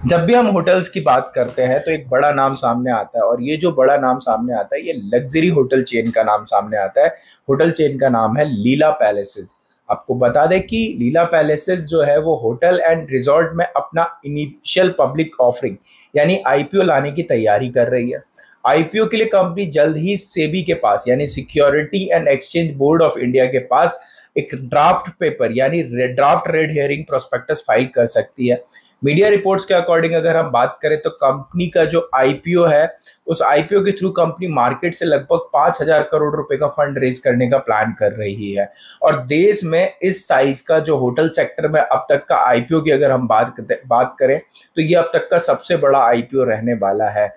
जब भी हम होटल्स की बात करते हैं तो एक बड़ा नाम सामने आता है, और ये जो बड़ा नाम सामने आता है, ये लग्जरी होटल चेन का नाम सामने आता है। होटल चेन का नाम है लीला पैलेसेस आपको बता दें कि लीला पैलेसेस जो है, वो होटल एंड रिजॉर्ट में अपना इनिशियल पब्लिक ऑफरिंग यानी आईपीओ लाने की तैयारी कर रही है। आईपीओ के लिए कंपनी जल्द ही सेबी के पास, यानी security and exchange board of India के पास, एक ड्राफ्ट पेपर यानी draft red herring prospectus file कर सकती है। मीडिया रिपोर्ट्स के अकॉर्डिंग अगर हम बात करें तो कंपनी का जो आईपीओ है, उस आईपीओ के थ्रू कंपनी मार्केट से लगभग पाँच हज़ार करोड़ रुपए का फंड रेज करने का प्लान कर रही है। और देश में इस साइज़ का जो होटल सेक्टर में अब तक का आईपीओ की अगर हम बात बात करें तो ये अब तक का सबसे बड़ा आईपीओ रहने वाला है।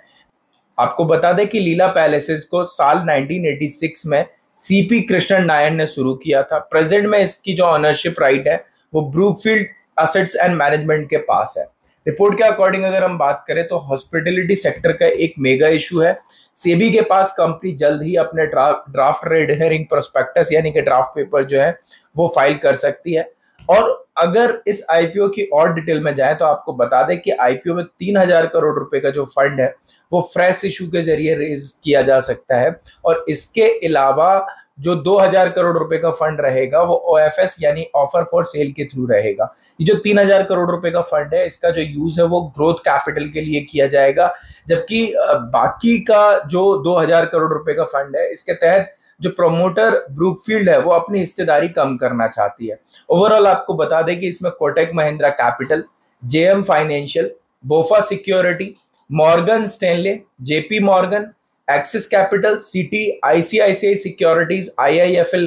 आपको बता दें कि लीला पैलेसेस को साल 1986 में सीपी कृष्णन नायर ने शुरू किया था। प्रेजेंट में इसकी जो ऑनरशिप राइट है, वो ब्रूकफील्ड असेट्स एंड मैनेजमेंट के पास है। रिपोर्ट के अकॉर्डिंग अगर हम बात करें तो हॉस्पिटलिटी सेक्टर का एक मेगा इशू है। सेबी के पास कंपनी जल्द ही अपने ड्राफ्ट रेड हेयरिंग प्रोस्पेक्टस यानी कि ड्राफ्ट पेपर जो है, वो फ़ाइल कर सकती है। और अगर इस आईपीओ की और डिटेल में जाए तो आपको बता दें कि आईपीओ में तीन हज़ार करोड़ रुपए का जो फंड है, वो फ्रेश इशू के ज़रिए रेज किया जा सकता है। और इसके अलावा जो 2000 करोड़ रुपए का फंड रहेगा, वो ओएफएस यानी ऑफ़र फॉर सेल के थ्रू रहेगा। ये जो 3000 करोड़ रुपए का फंड है, इसका जो यूज़ है वो ग्रोथ कैपिटल के लिए किया जाएगा, जबकि बाकी का जो 2000 करोड़ रुपए का फंड है, इसके तहत जो प्रोमोटर ब्रूकफील्ड है, वो अपनी हिस्सेदारी कम करना चाहती है। ओवरऑल आपको बता दें कि इसमें Kotak Mahindra capital JM financial BofA security Morgan Stanley JP Morgan Axis capital Citi ICICI securities IIFL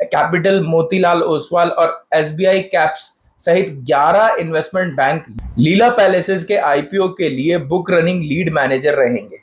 capital Motilal Oswal और एसबीआई कैप्स सहित 11 इन्वेस्टमेंट बैंक लीला पैलेसेस के आईपीओ के लिए बुक रनिंग लीड मैनेजर रहेंगे।